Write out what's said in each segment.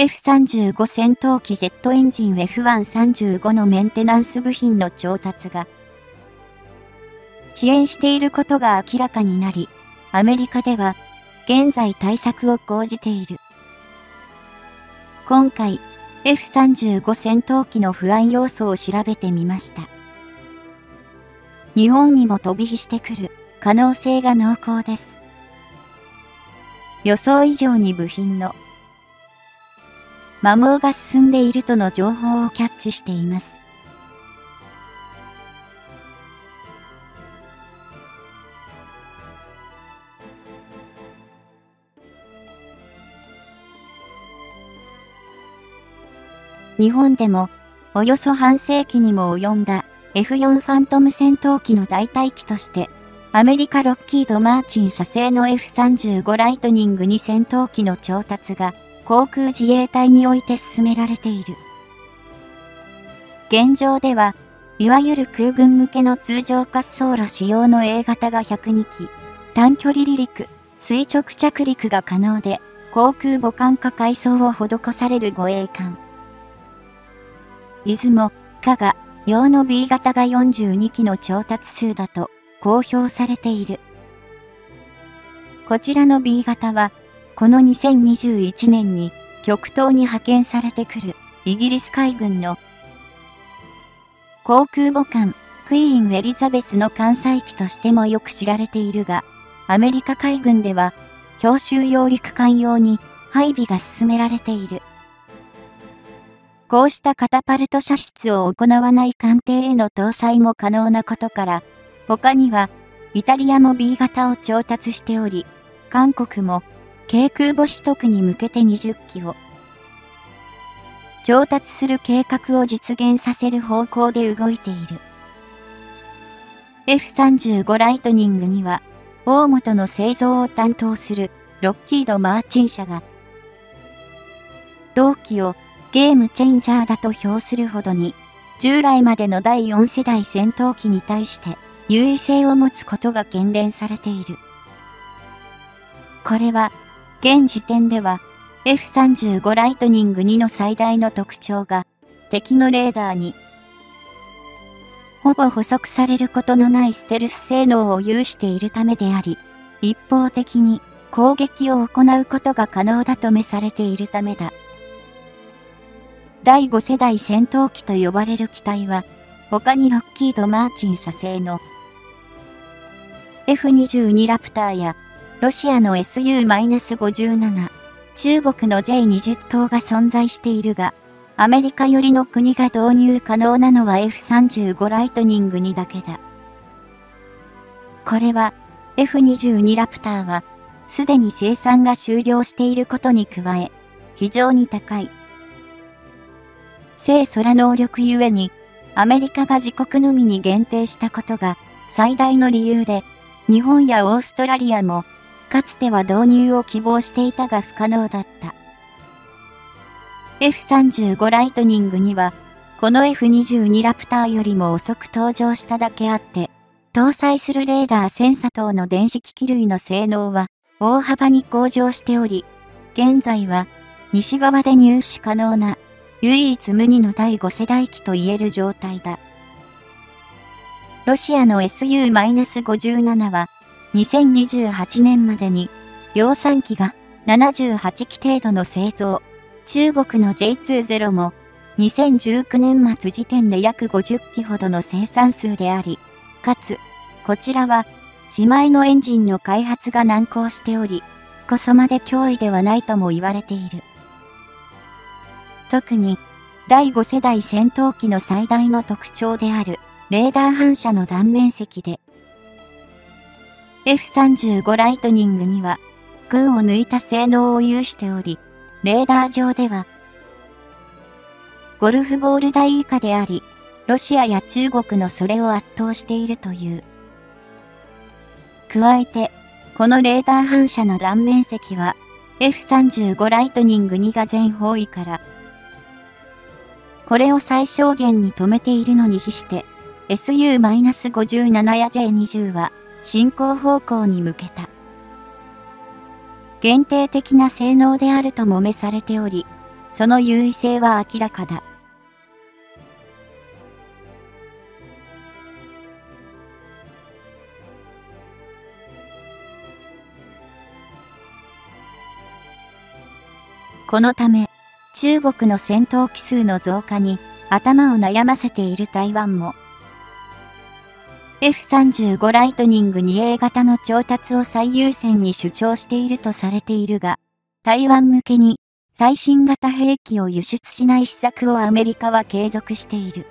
F35 戦闘機ジェットエンジン F135 のメンテナンス部品の調達が遅延していることが明らかになり、アメリカでは現在対策を講じている。今回 F35 戦闘機の不安要素を調べてみました。日本にも飛び火してくる可能性が濃厚です。予想以上に部品の摩耗が進んでいるとの情報をキャッチしています。日本でもおよそ半世紀にも及んだ F4 ファントム戦闘機の代替機としてアメリカロッキード・マーチン社製の F35 ライトニング2戦闘機の調達が航空自衛隊において進められている。現状では、いわゆる空軍向けの通常滑走路使用の A 型が102機、短距離離陸、垂直着陸が可能で、航空母艦化改装を施される護衛艦。出雲、加賀、用の B 型が42機の調達数だと公表されている。こちらの B 型は、この2021年に極東に派遣されてくるイギリス海軍の航空母艦クイーン・エリザベスの艦載機としてもよく知られているが、アメリカ海軍では強襲揚陸艦用に配備が進められている。こうしたカタパルト射出を行わない艦艇への搭載も可能なことから、他にはイタリアも B 型を調達しており、韓国も軽空母取得に向けて20機を調達する計画を実現させる方向で動いている。F35 ライトニングには、大本の製造を担当するロッキード・マーチン社が、同機をゲームチェンジャーだと評するほどに、従来までの第4世代戦闘機に対して優位性を持つことが懸念されている。これは現時点では F35 ライトニング2の最大の特徴が敵のレーダーにほぼ捕捉されることのないステルス性能を有しているためであり、一方的に攻撃を行うことが可能だと召されているためだ。第5世代戦闘機と呼ばれる機体は、他にロッキード・マーチン社製の F22 ラプターやロシアの SU-57、中国の J20 等が存在しているが、アメリカ寄りの国が導入可能なのは F35 ライトニングにだけだ。これは F22 ラプターは、すでに生産が終了していることに加え、非常に高い。性空能力ゆえに、アメリカが自国のみに限定したことが最大の理由で、日本やオーストラリアもかつては導入を希望していたが不可能だった。F35 ライトニングには、この F22 ラプターよりも遅く登場しただけあって、搭載するレーダーセンサ等の電子機器類の性能は大幅に向上しており、現在は西側で入手可能な唯一無二の第5世代機と言える状態だ。ロシアの SU-57 は2028年までに量産機が78機程度の製造。中国の J20 も2019年末時点で約50機ほどの生産数であり、かつ、こちらは自前のエンジンの開発が難航しており、こそまで脅威ではないとも言われている。特に、第5世代戦闘機の最大の特徴である、レーダー反射の断面積で、F35 ライトニングには、群を抜いた性能を有しており、レーダー上では、ゴルフボール台以下であり、ロシアや中国のそれを圧倒しているという。加えて、このレーダー反射の断面積は、F35 ライトニング2が全方位から、これを最小限に止めているのに比して、SU-57 や J20 は、進行方向に向けた。限定的な性能であるともめされており、その優位性は明らかだ。このため、中国の戦闘機数の増加に頭を悩ませている台湾も、F35 ライトニング 2A 型の調達を最優先に主張しているとされているが、台湾向けに最新型兵器を輸出しない施策をアメリカは継続している。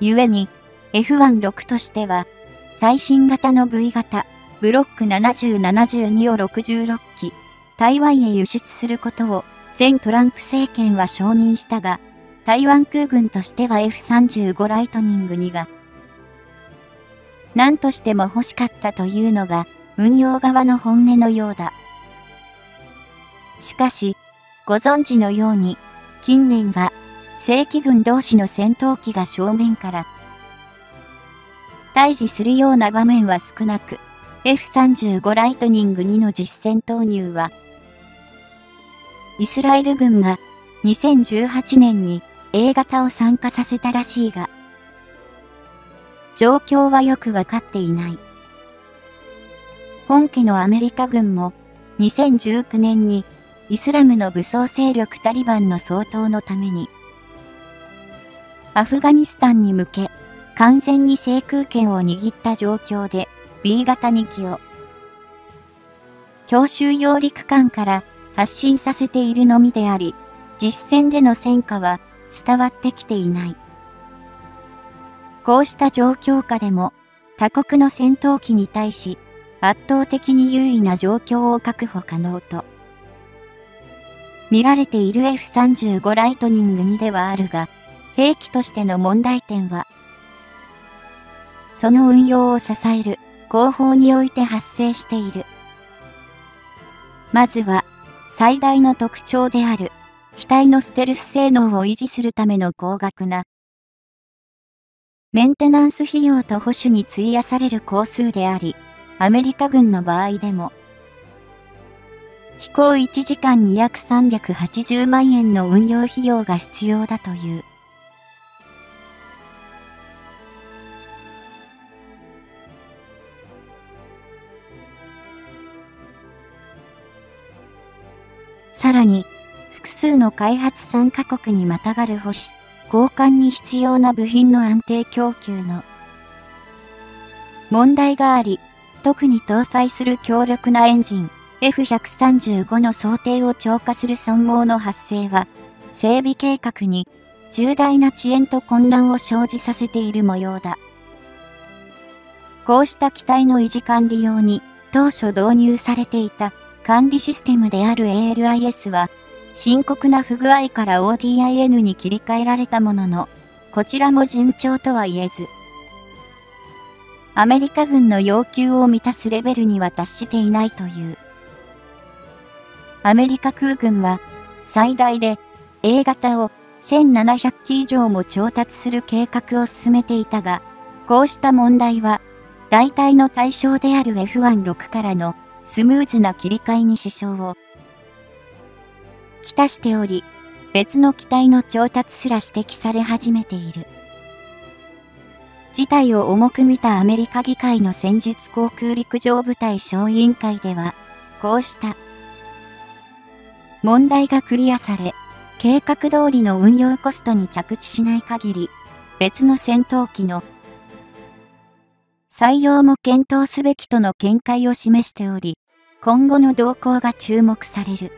故に、F16 としては、最新型の V 型、ブロック7072を66機、台湾へ輸出することを前トランプ政権は承認したが、台湾空軍としては F35 ライトニング2が、何としても欲しかったというのが運用側の本音のようだ。しかし、ご存知のように、近年は正規軍同士の戦闘機が正面から対峙するような場面は少なく、F35 ライトニング2の実戦投入はイスラエル軍が2018年に A 型を参加させたらしいが、状況はよくわかっていない。本家のアメリカ軍も2019年にイスラムの武装勢力タリバンの総統のためにアフガニスタンに向け完全に制空権を握った状況で B 型2機を強襲揚陸艦から発信させているのみであり、実戦での戦果は伝わってきていない。こうした状況下でも他国の戦闘機に対し圧倒的に優位な状況を確保可能と見られている F35 ライトニング2ではあるが、兵器としての問題点は、その運用を支える後方において発生している。まずは、最大の特徴である、機体のステルス性能を維持するための高額な、メンテナンス費用と保守に費やされる工数であり、アメリカ軍の場合でも、飛行1時間に約380万円の運用費用が必要だという。さらに、複数の開発参加国にまたがる保守、交換に必要な部品の安定供給の問題があり、特に搭載する強力なエンジン、F135 の想定を超過する損耗の発生は、整備計画に重大な遅延と混乱を生じさせている模様だ。こうした機体の維持管理用に当初導入されていた管理システムである ALIS は、深刻な不具合から ODIN に切り替えられたものの、こちらも順調とは言えず、アメリカ軍の要求を満たすレベルには達していないという。アメリカ空軍は、最大で A 型を1700機以上も調達する計画を進めていたが、こうした問題は、代替の対象である F16 からのスムーズな切り替えに支障をきたしており、別の機体の調達すら指摘され始めている。事態を重く見たアメリカ議会の戦術航空陸上部隊小委員会では、こうした問題がクリアされ、計画通りの運用コストに着地しない限り、別の戦闘機の採用も検討すべきとの見解を示しており、今後の動向が注目される。